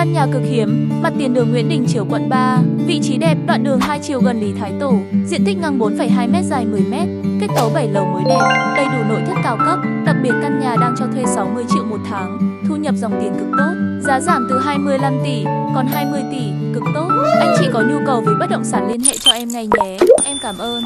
Căn nhà cực hiếm, mặt tiền đường Nguyễn Đình Chiểu quận 3, vị trí đẹp, đoạn đường hai chiều gần Lý Thái Tổ, diện tích ngang 4,2m dài 10m, kết cấu 7 lầu mới đẹp, đầy đủ nội thất cao cấp, đặc biệt căn nhà đang cho thuê 60 triệu một tháng, thu nhập dòng tiền cực tốt, giá giảm từ 25 tỷ còn 20 tỷ, cực tốt. Anh chị có nhu cầu về bất động sản liên hệ cho em ngay nhé. Em cảm ơn.